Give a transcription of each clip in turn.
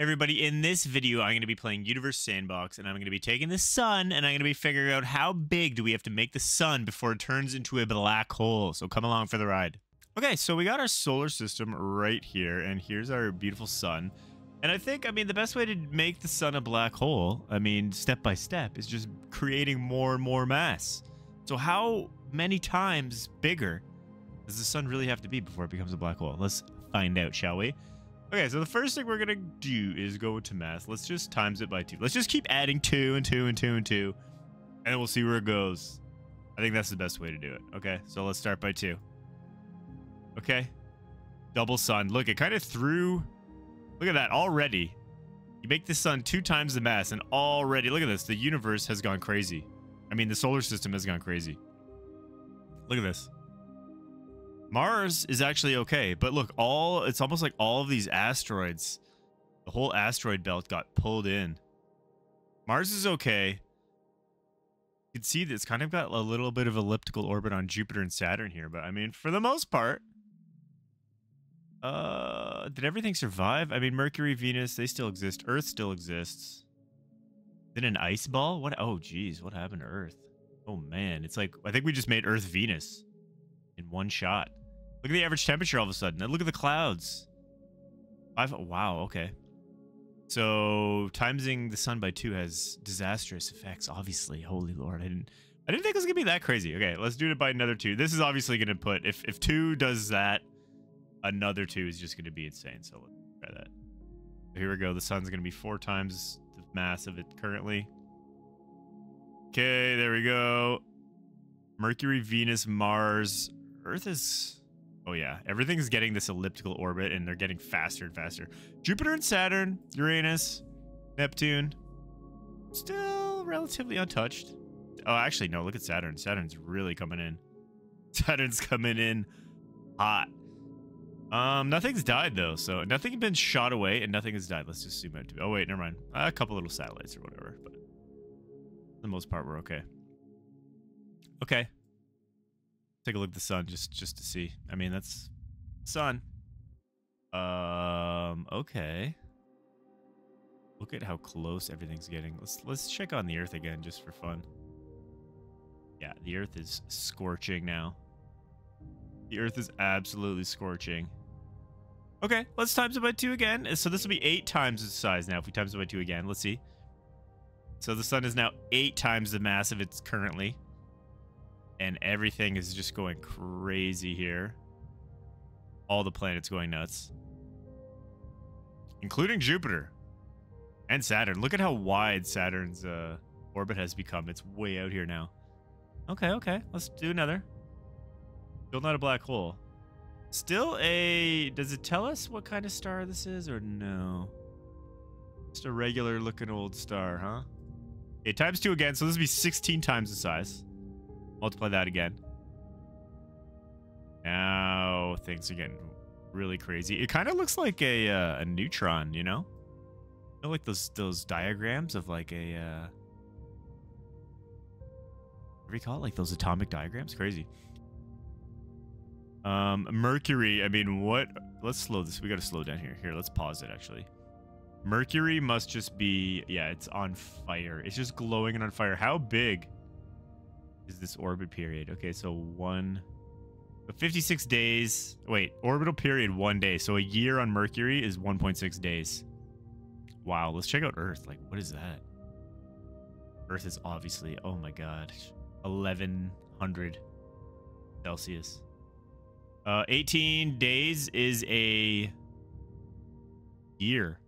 Everybody, in this video, I'm going to be playing Universe Sandbox, and I'm going to be taking the sun, and I'm going to be figuring out how big do we have to make the sun before it turns into a black hole. So come along for the ride. Okay, so we got our solar system right here, and here's our beautiful sun. And I think, I mean, the best way to make the sun a black hole, I mean, step by step, is just creating more and more mass. So how many times bigger does the sun really have to be before it becomes a black hole? Let's find out, shall we? Okay, so the first thing we're gonna do is go to mass. Let's just times it by two. Let's just keep adding two and two and two and two, and we'll see where it goes. I think that's the best way to do it. Okay, so let's start by two. Okay, double sun. Look, it kind of threw. Look at that already. You make the sun two times the mass, and already look at this. The universe has gone crazy. I mean, the solar system has gone crazy. Look at this. Mars is actually okay, but look, all it's almost like all of these asteroids, the whole asteroid belt got pulled in. Mars is okay. You can see that it's kind of got a little bit of elliptical orbit on Jupiter and Saturn here, but I mean, for the most part, uh, did everything survive? I mean, Mercury, Venus, they still exist. Earth still exists. Then an ice ball? What? Oh, geez, what happened to Earth? Oh man, it's like I think we just made Earth Venus in one shot. Look at the average temperature all of a sudden. And look at the clouds. Five. Wow. Okay. So timesing the sun by two has disastrous effects. Obviously, holy lord, I didn't. I didn't think it was gonna be that crazy. Okay, let's do it by another two. This is obviously gonna put if if two does that, another two is just gonna be insane. So let's try that. Here we go. The sun's gonna be four times the mass of it currently. Okay, there we go. Mercury, Venus, Mars, Earth is Oh yeah, everything's getting this elliptical orbit and they're getting faster and faster. Jupiter and Saturn, Uranus, Neptune, still relatively untouched. Oh, actually, no, look at Saturn. Saturn's really coming in. Saturn's coming in hot. Um, nothing's died though, so nothing been shot away and nothing has died. Let's just zoom out to Oh wait, never mind. a couple little satellites or whatever, but for the most part we're okay. Okay take a look at the sun just just to see. I mean, that's sun. Um, okay. Look at how close everything's getting. Let's let's check on the earth again just for fun. Yeah, the earth is scorching now. The earth is absolutely scorching. Okay, let's times it by two again. So this will be eight times its size now if we times it by two again. Let's see. So the sun is now eight times the mass of its currently and everything is just going crazy here. All the planets going nuts. Including Jupiter. And Saturn. Look at how wide Saturn's uh, orbit has become. It's way out here now. Okay, okay. Let's do another. Still not a black hole. Still a... Does it tell us what kind of star this is or no? Just a regular looking old star, huh? Okay, times two again. So this would be 16 times the size. Multiply that again. Now things are getting really crazy. It kind of looks like a uh, a neutron, you know? You know, like those those diagrams of like a uh what do you call it? Like those atomic diagrams? Crazy. Um Mercury, I mean what let's slow this. We gotta slow down here. Here, let's pause it actually. Mercury must just be yeah, it's on fire. It's just glowing and on fire. How big is this orbit period? Okay, so one, 56 days. Wait, orbital period one day. So a year on Mercury is 1.6 days. Wow, let's check out Earth. Like, what is that? Earth is obviously, oh my god, 1100 Celsius. Uh, 18 days is a year.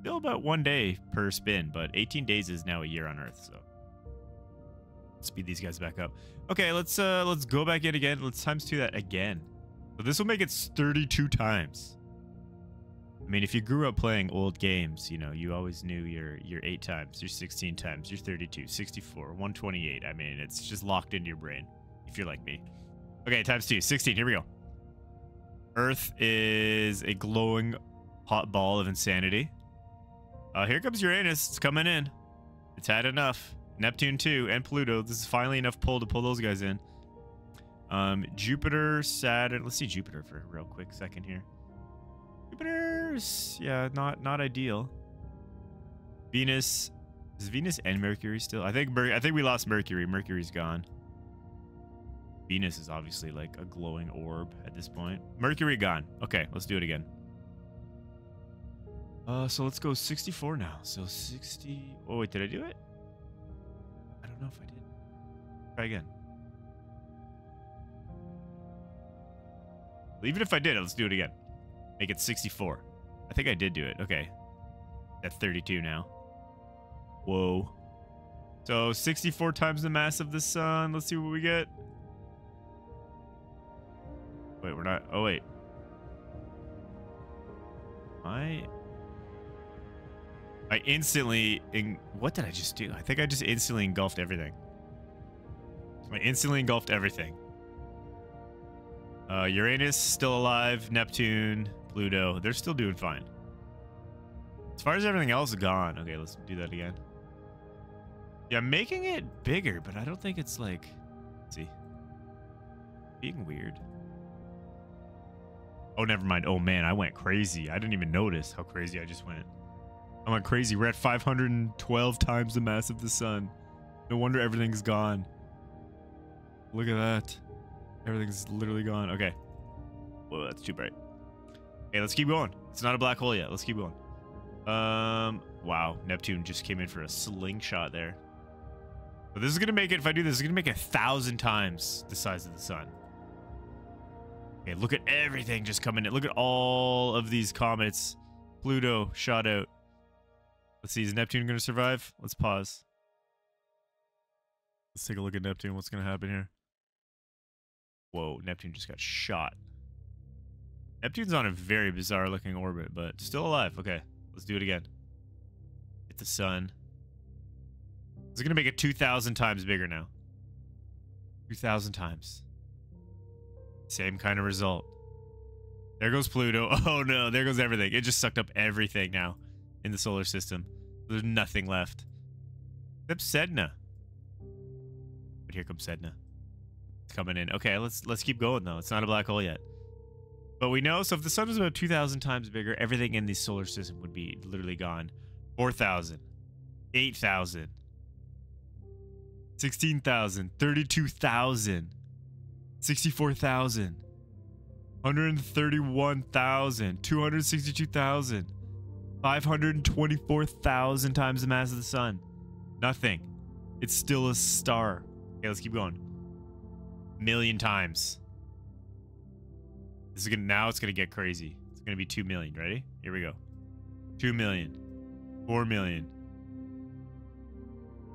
Still about one day per spin, but 18 days is now a year on Earth, so speed these guys back up. Okay, let's uh let's go back in again. Let's times two that again. So this will make it 32 times. I mean, if you grew up playing old games, you know, you always knew your your 8 times, your 16 times, your 32, 64, 128. I mean, it's just locked into your brain if you're like me. Okay, times 2, 16. Here we go. Earth is a glowing hot ball of insanity. Uh, here comes Uranus. It's coming in. It's had enough. Neptune 2 and Pluto. This is finally enough pull to pull those guys in. Um, Jupiter, Saturn. Let's see Jupiter for a real quick second here. Jupiter's yeah, not not ideal. Venus is Venus and Mercury still? I think Mer- I think we lost Mercury. Mercury's gone. Venus is obviously like a glowing orb at this point. Mercury gone. Okay, let's do it again. Uh, so let's go 64 now. So 60. Oh wait, did I do it? I don't know if I did. Try again. Even if I did, let's do it again. Make it 64. I think I did do it. Okay. At 32 now. Whoa. So 64 times the mass of the sun. Let's see what we get. Wait, we're not. Oh, wait. I. I instantly. In, what did I just do? I think I just instantly engulfed everything. I instantly engulfed everything. Uh, Uranus still alive. Neptune, Pluto, they're still doing fine. As far as everything else gone. Okay, let's do that again. Yeah, I'm making it bigger, but I don't think it's like. see. Being weird. Oh, never mind. Oh, man, I went crazy. I didn't even notice how crazy I just went. I went crazy. We're at 512 times the mass of the sun. No wonder everything's gone. Look at that. Everything's literally gone. Okay. Whoa, that's too bright. Okay, let's keep going. It's not a black hole yet. Let's keep going. Um, wow. Neptune just came in for a slingshot there. But this is going to make it, if I do this, it's going to make it a thousand times the size of the sun. Okay, look at everything just coming in. Look at all of these comets. Pluto shot out. Let's see, is Neptune going to survive? Let's pause. Let's take a look at Neptune. What's going to happen here? Whoa, Neptune just got shot. Neptune's on a very bizarre looking orbit, but still alive. Okay, let's do it again. Hit the sun. It's going to make it 2,000 times bigger now. 2,000 times. Same kind of result. There goes Pluto. Oh no, there goes everything. It just sucked up everything now in the solar system. There's nothing left. Except Sedna. But here comes Sedna. It's coming in. Okay, let's let's keep going though. It's not a black hole yet. But we know, so if the sun was about 2,000 times bigger, everything in the solar system would be literally gone. 4,000, 8,000, 16,000, 32,000, 64,000, 131,000, 262,000, 524,000 times the mass of the sun. Nothing. It's still a star. Okay, let's keep going. Million times. This is gonna now it's gonna get crazy. It's gonna be two million. Ready? Here we go. Two million. Four million.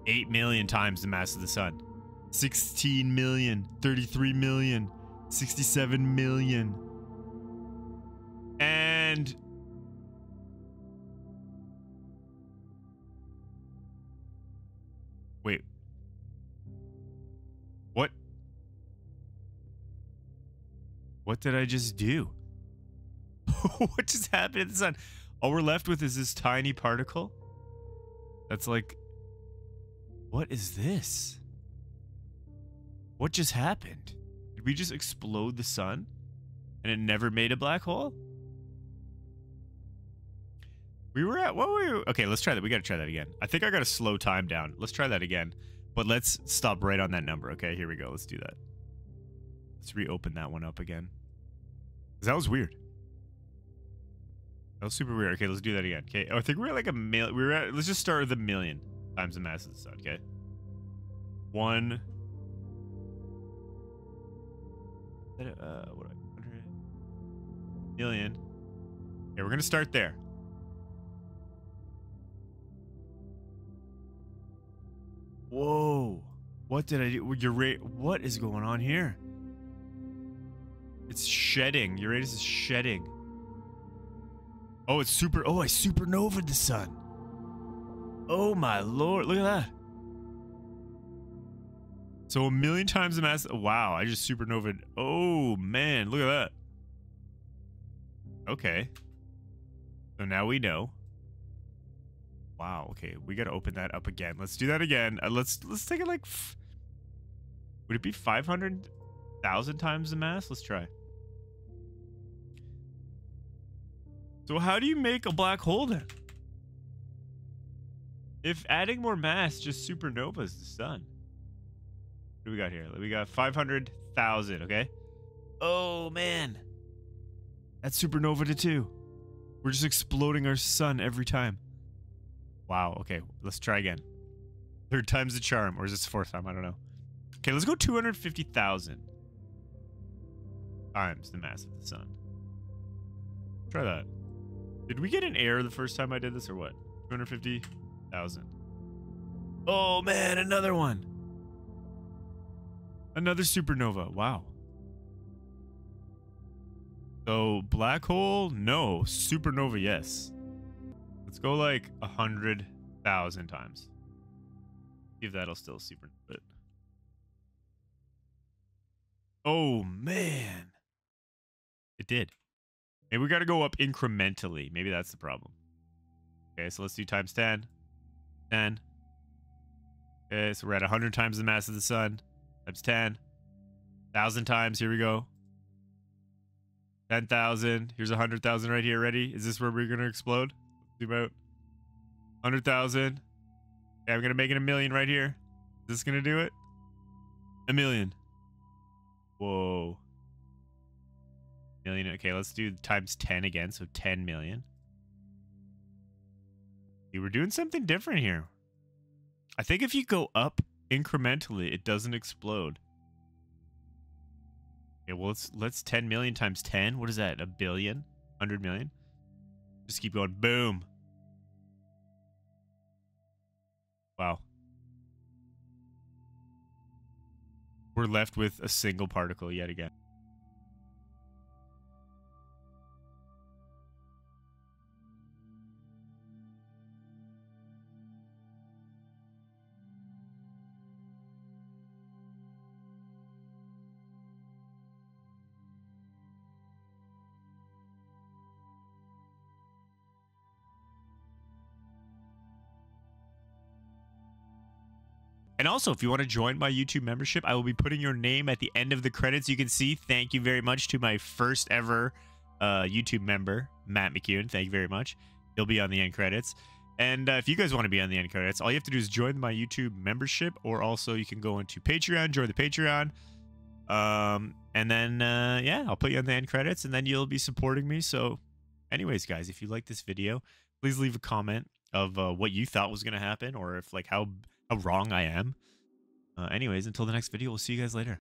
Eight million times the mass of the sun. 16 million. 33 million. 67 million. And did I just do? what just happened to the sun? All we're left with is this tiny particle. That's like, what is this? What just happened? Did we just explode the sun and it never made a black hole? We were at what were we? Okay, let's try that. We got to try that again. I think I got to slow time down. Let's try that again. But let's stop right on that number. Okay, here we go. Let's do that. Let's reopen that one up again. That was weird. That was super weird. Okay, let's do that again. Okay, oh, I think we're at like a million. We're at. Let's just start with a million times the mass of the sun. Okay. One. Uh, what? Million. Okay, we're gonna start there. Whoa. What did I do? Your rate. What is going on here? It's shedding. Uranus is shedding. Oh, it's super. Oh, I supernovaed the sun. Oh my lord! Look at that. So a million times the mass. Wow! I just supernovaed. Oh man! Look at that. Okay. So now we know. Wow. Okay, we gotta open that up again. Let's do that again. Uh, let's let's take it like. would it be five hundred thousand times the mass? Let's try. So how do you make a black hole then? If adding more mass just supernovas the sun. What do we got here? We got 500,000, okay? Oh, man. That's supernova to two. We're just exploding our sun every time. Wow, okay. Let's try again. Third time's the charm. Or is this the fourth time? I don't know. Okay, let's go 250,000 times the mass of the sun. Try that. Did we get an error the first time I did this or what? 250,000. Oh man, another one. Another supernova. Wow. So black hole, no. Supernova, yes. Let's go like a hundred thousand times. See if that'll still supernova it. Oh man. It did. Maybe we gotta go up incrementally. Maybe that's the problem. Okay, so let's do times 10. 10. Okay, so we're at 100 times the mass of the sun. Times 10. 1,000 times. Here we go. 10,000. Here's 100,000 right here. Ready? Is this where we're going to explode? Zoom out. 100,000. Okay, I'm going to make it a million right here. Is this going to do it? A million. Whoa. Million. Okay, let's do times 10 again. So 10 million. You we're doing something different here. I think if you go up incrementally, it doesn't explode. Okay, well let's let's 10 million times 10. What is that? A billion? 100 million? Just keep going. Boom. Wow. We're left with a single particle yet again. And also, if you want to join my YouTube membership, I will be putting your name at the end of the credits. You can see, thank you very much to my first ever uh, YouTube member, Matt McEwen. Thank you very much. He'll be on the end credits. And uh, if you guys want to be on the end credits, all you have to do is join my YouTube membership, or also you can go into Patreon, join the Patreon. Um, and then, uh, yeah, I'll put you on the end credits, and then you'll be supporting me. So, anyways, guys, if you like this video, please leave a comment of uh, what you thought was going to happen, or if like how how wrong I am. Uh, anyways, until the next video, we'll see you guys later.